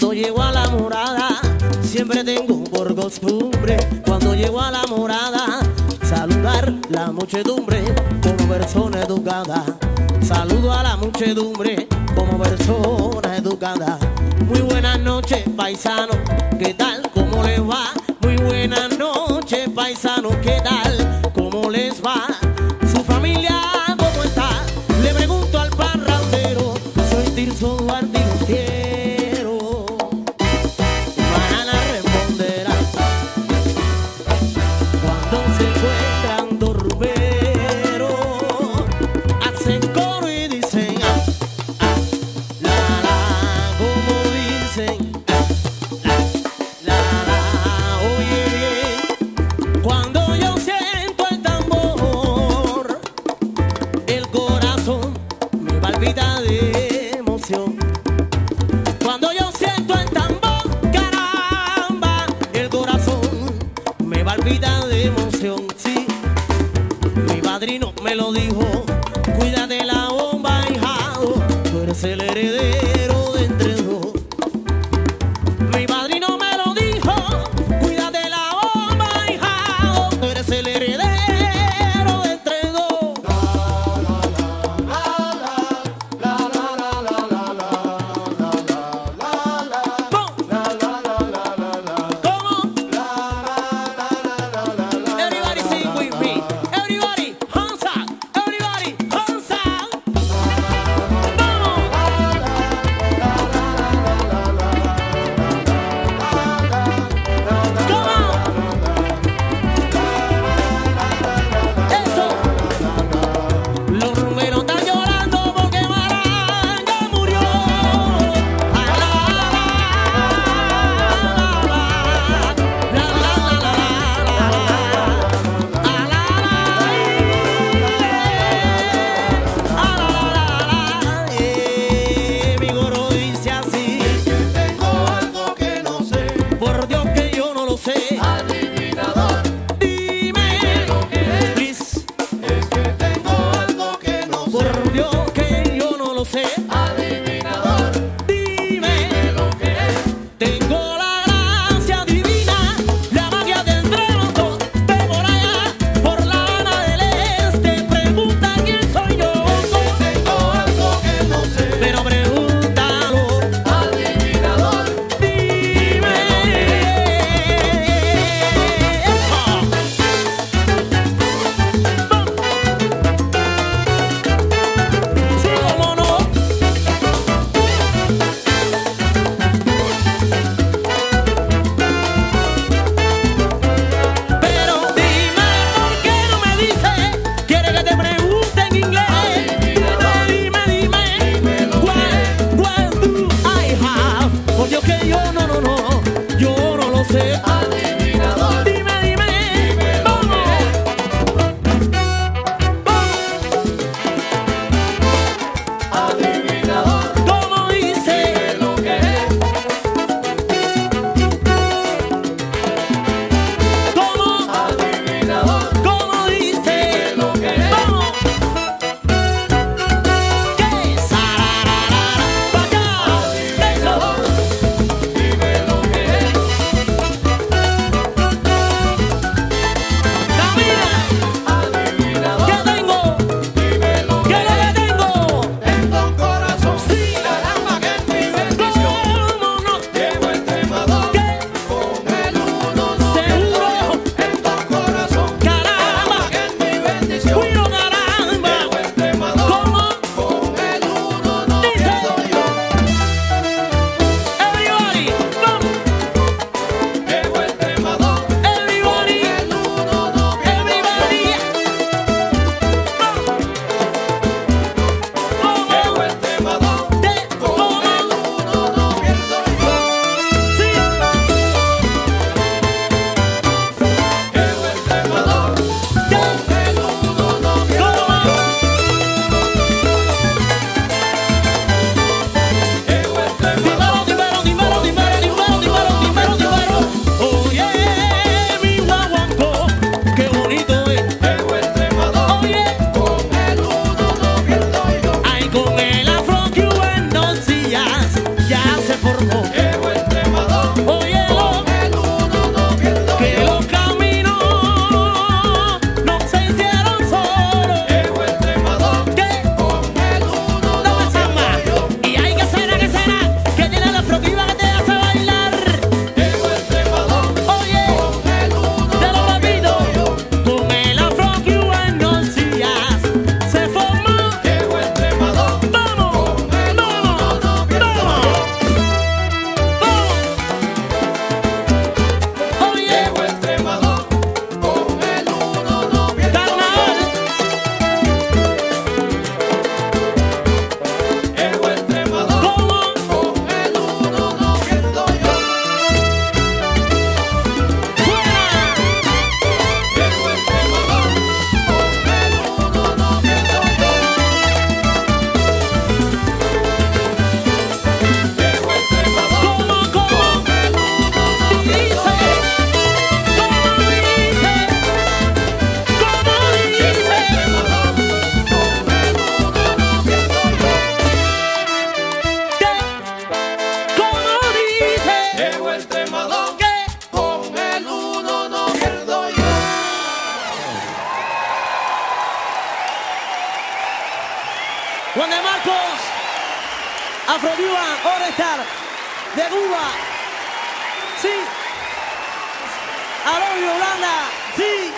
Cuando llego a la morada, siempre tengo por costumbre, cuando llego a la morada, saludar la muchedumbre como persona educada. Saludo a la muchedumbre como persona educada. Muy buenas noches, paisano, ¿qué tal? ¿Cómo les va? Muy buenas noches, paisano, ¿qué tal? barbidan say Marcos, Afroviva, Orestar, de Cuba, sí. Arroyo Blanda, sí.